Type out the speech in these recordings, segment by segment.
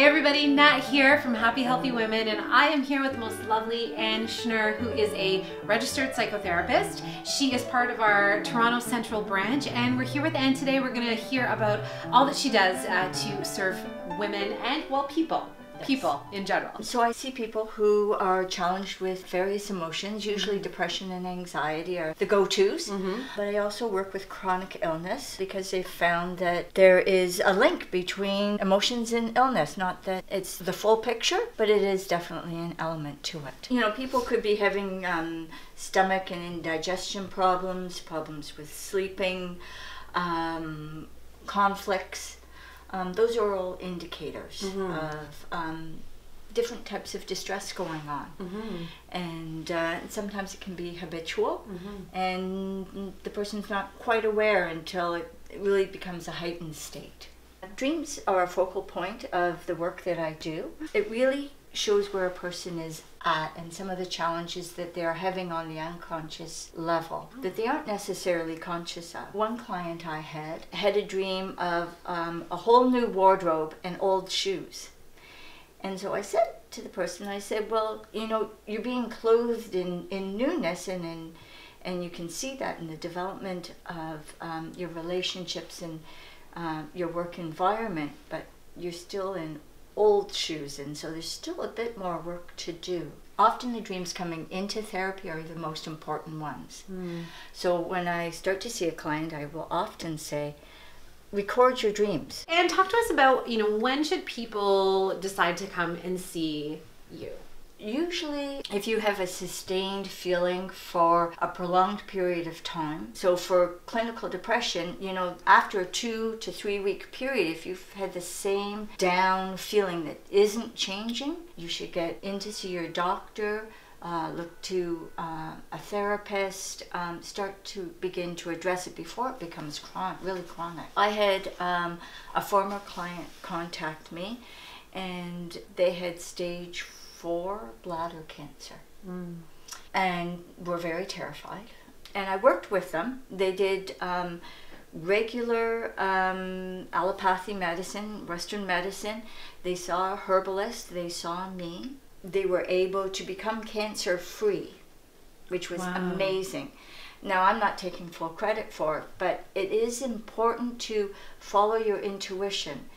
Hey everybody, Nat here from Happy Healthy Women, and I am here with the most lovely Ann Schnurr, who is a registered psychotherapist. She is part of our Toronto Central branch, and we're here with Ann today. We're going to hear about all that she does uh, to serve women and, well, people people in general. So I see people who are challenged with various emotions, usually mm-hmm. depression and anxiety are the go-tos. Mm-hmm. But I also work with chronic illness because they've found that there is a link between emotions and illness. Not that it's the full picture, but it is definitely an element to it. You know, people could be having um, stomach and indigestion problems, problems with sleeping, um, conflicts um, those are all indicators mm-hmm. of um, different types of distress going on. Mm-hmm. And uh, sometimes it can be habitual, mm-hmm. and the person's not quite aware until it, it really becomes a heightened state. Dreams are a focal point of the work that I do. It really shows where a person is at and some of the challenges that they're having on the unconscious level that they aren't necessarily conscious of. One client I had had a dream of um, a whole new wardrobe and old shoes. And so I said to the person, I said, Well, you know, you're being clothed in, in newness and in and you can see that in the development of um, your relationships and uh, your work environment, but you're still in old shoes and so there's still a bit more work to do. Often the dreams coming into therapy are the most important ones. Mm. So when I start to see a client, I will often say, record your dreams. And talk to us about, you know, when should people decide to come and see you? Usually, if you have a sustained feeling for a prolonged period of time, so for clinical depression, you know, after a two to three week period, if you've had the same down feeling that isn't changing, you should get in to see your doctor. Uh, look to uh, a therapist, um, start to begin to address it before it becomes chronic, really chronic. I had um, a former client contact me, and they had stage four bladder cancer. Mm. And were very terrified. And I worked with them. They did um, regular um, allopathy medicine, Western medicine. They saw a herbalist, they saw me. They were able to become cancer free, which was wow. amazing. Now, I'm not taking full credit for it, but it is important to follow your intuition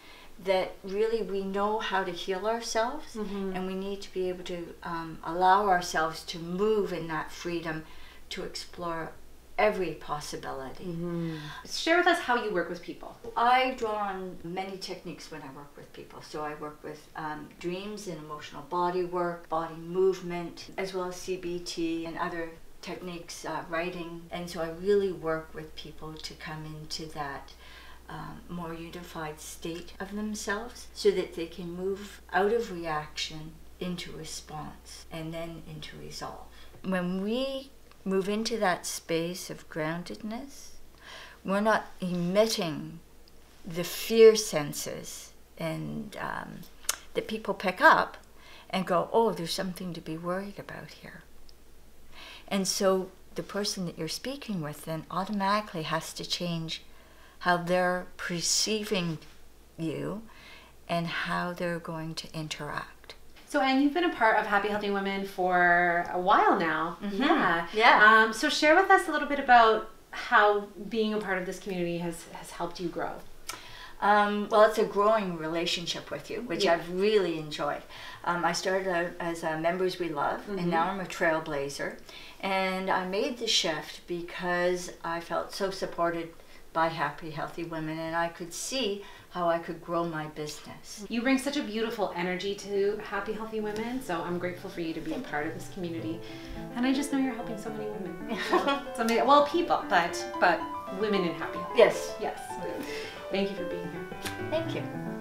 that really we know how to heal ourselves mm-hmm. and we need to be able to um, allow ourselves to move in that freedom to explore every possibility. Mm-hmm. Share with us how you work with people. I draw on many techniques when I work with people. So I work with um, dreams and emotional body work, body movement, as well as CBT and other techniques, uh, writing. And so I really work with people to come into that um, more unified state of themselves so that they can move out of reaction into response and then into resolve. When we move into that space of groundedness, we're not emitting the fear senses and um, that people pick up and go, oh, there's something to be worried about here. And so the person that you're speaking with then automatically has to change how they're perceiving you and how they're going to interact. So, Ann, you've been a part of Happy Healthy Women for a while now. Mm-hmm. Yeah. Yeah. Um, so, share with us a little bit about how being a part of this community has, has helped you grow. Um, well, it's a growing relationship with you, which yeah. I've really enjoyed. Um, I started out as a Members We Love, mm-hmm. and now I'm a trailblazer. And I made the shift because I felt so supported by Happy Healthy Women, and I could see how I could grow my business. You bring such a beautiful energy to Happy Healthy Women, so I'm grateful for you to be a part of this community. And I just know you're helping so many women. well, so many, well, people, but but women in happy. Yes. Yes. Thank you for being here. Thank you.